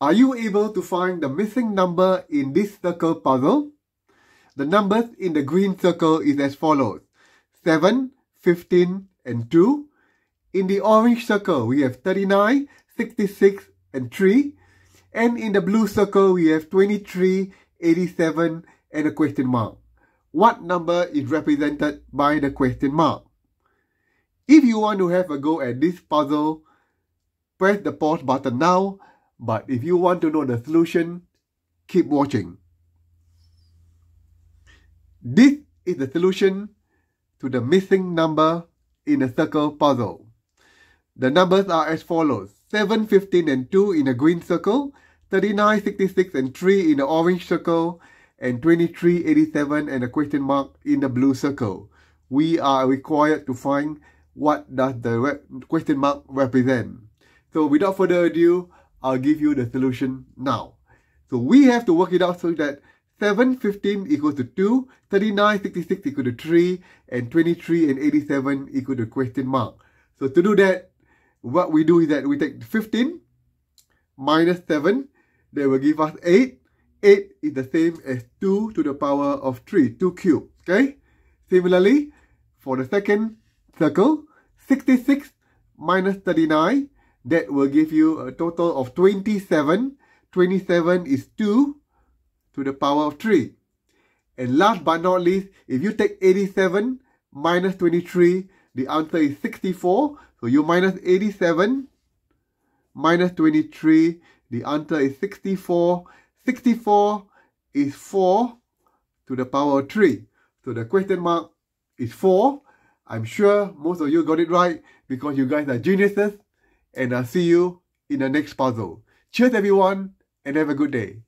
Are you able to find the missing number in this circle puzzle? The numbers in the green circle is as follows. 7, 15, and 2. In the orange circle, we have 39, 66, and 3. And in the blue circle, we have 23, 87, and a question mark. What number is represented by the question mark? If you want to have a go at this puzzle, press the pause button now but if you want to know the solution, keep watching. This is the solution to the missing number in a circle puzzle. The numbers are as follows. 7, 15 and 2 in a green circle, 39, 66 and 3 in the orange circle, and 23, 87 and a question mark in the blue circle. We are required to find what does the question mark represent. So without further ado, I'll give you the solution now. So we have to work it out so that 7, 15 equals to 2, 39, 66 equal to 3, and 23 and 87 equal to question mark. So to do that, what we do is that we take 15 minus 7, that will give us 8. 8 is the same as 2 to the power of 3, 2 cubed, okay? Similarly, for the second circle, 66 minus 39 that will give you a total of 27. 27 is 2 to the power of 3. And last but not least, if you take 87 minus 23, the answer is 64. So you minus 87 minus 23, the answer is 64. 64 is 4 to the power of 3. So the question mark is 4. I'm sure most of you got it right because you guys are geniuses and I'll see you in the next puzzle. Cheers everyone and have a good day.